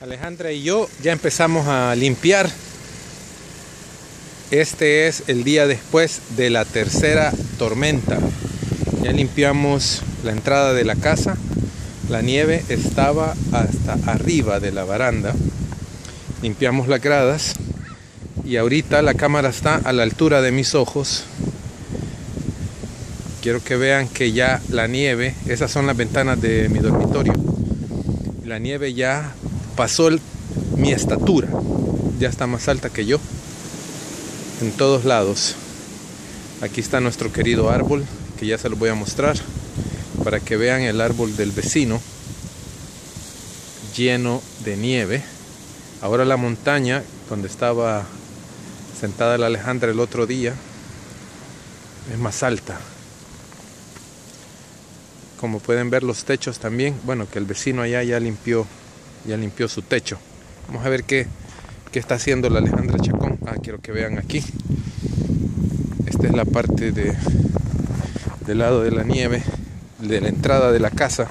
Alejandra y yo ya empezamos a limpiar. Este es el día después de la tercera tormenta. Ya limpiamos la entrada de la casa. La nieve estaba hasta arriba de la baranda. Limpiamos las gradas. Y ahorita la cámara está a la altura de mis ojos. Quiero que vean que ya la nieve, esas son las ventanas de mi dormitorio. La nieve ya pasó mi estatura, ya está más alta que yo, en todos lados. Aquí está nuestro querido árbol, que ya se lo voy a mostrar, para que vean el árbol del vecino, lleno de nieve. Ahora la montaña, donde estaba sentada la Alejandra el otro día, es más alta. Como pueden ver los techos también, bueno, que el vecino allá ya limpió ya limpió su techo. Vamos a ver qué, qué está haciendo la Alejandra Chacón. Ah, quiero que vean aquí. Esta es la parte de, del lado de la nieve, de la entrada de la casa.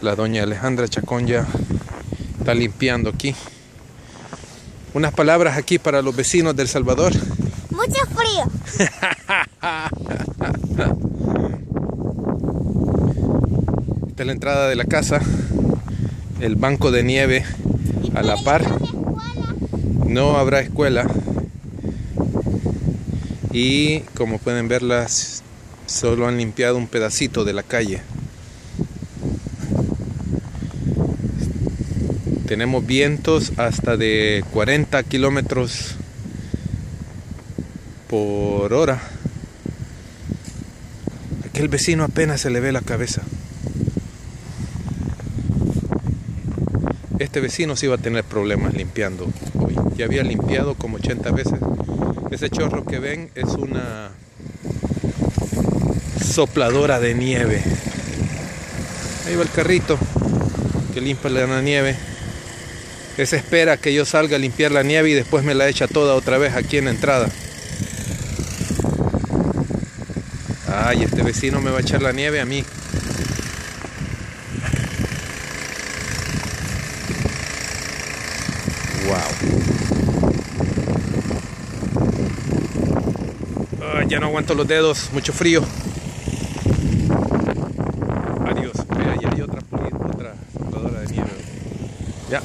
La doña Alejandra Chacón ya está limpiando aquí. Unas palabras aquí para los vecinos del Salvador. Mucho frío. Esta es la entrada de la casa el banco de nieve a la par. No habrá escuela. Y como pueden verlas, solo han limpiado un pedacito de la calle. Tenemos vientos hasta de 40 kilómetros por hora. Aquel vecino apenas se le ve la cabeza. Este vecino sí iba a tener problemas limpiando hoy. Ya había limpiado como 80 veces. Ese chorro que ven es una sopladora de nieve. Ahí va el carrito que limpia la nieve. Ese espera que yo salga a limpiar la nieve y después me la echa toda otra vez aquí en la entrada. Ay, este vecino me va a echar la nieve a mí. Ya no aguanto los dedos, mucho frío. Adiós. Ahí hay otra, otra de nieve. Ya.